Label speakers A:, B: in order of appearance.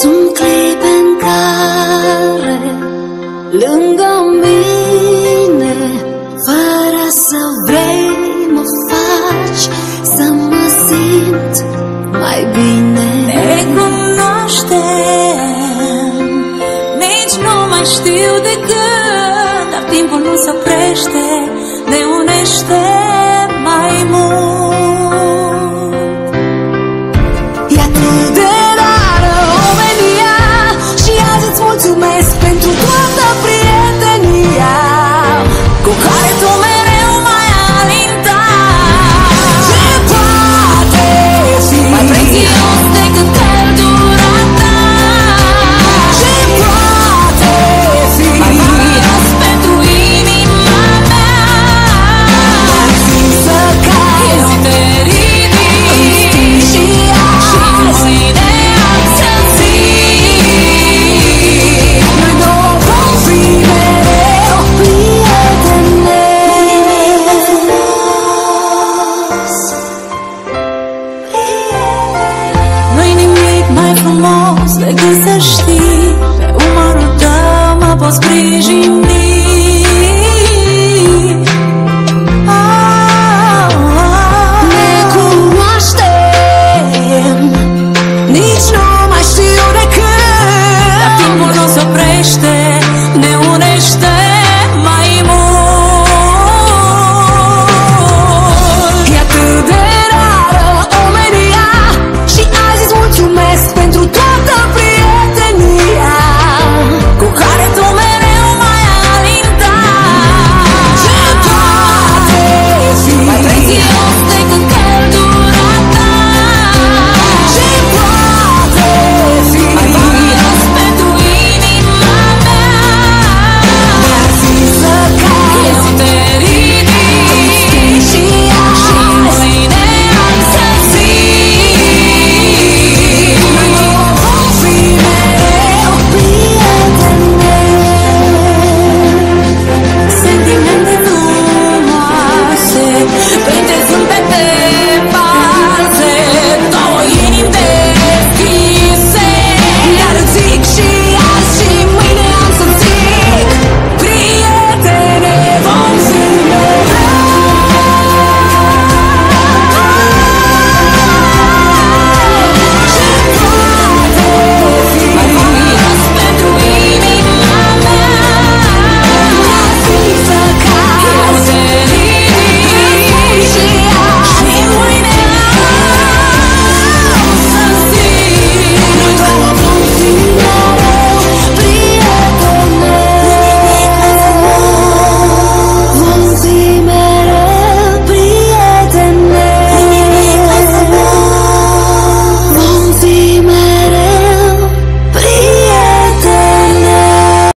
A: Sunt clipe în care lângă mine, fără să vrei, mă faci să mă simt mai bine.
B: Te cunoaștem, nici nu mai știu de când, dar timpul nu se oprește. знаешь, что?